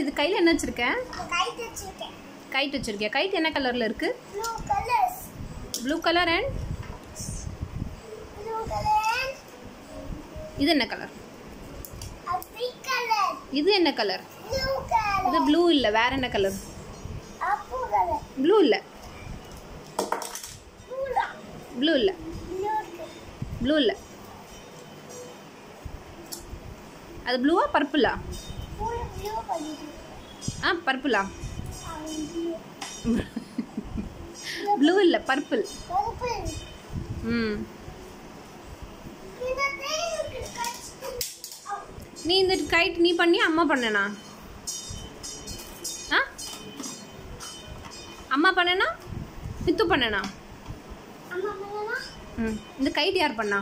இது கையில் என்ன வச்சுருக்கேன் கை வச்சிருக்கேன். கைட் வச்சுருக்கேன் கைட் என்ன கலரில் இருக்குது ப்ளூ கலர் அண்ட் இது என்ன கலர் இது என்ன கலர் ப்ளூ கலர் இது ப்ளூ இல்லை வேற என்ன கலர் ப்ளூ இல்லை. ப்ளூ இல்லை. ப்ளூ இல்லை. அது ப்ளூவா பர்பிளா ஆ பர்பிளா ப்ளூ இல்லை பர்பிள் ம். நீ இந்த கைட் நீ பண்ணி அம்மா பண்ணனா? ஆ? அம்மா பண்ணனா? அம்மா பண்ணனா? ம். இந்த கைட் யார் பண்ணா?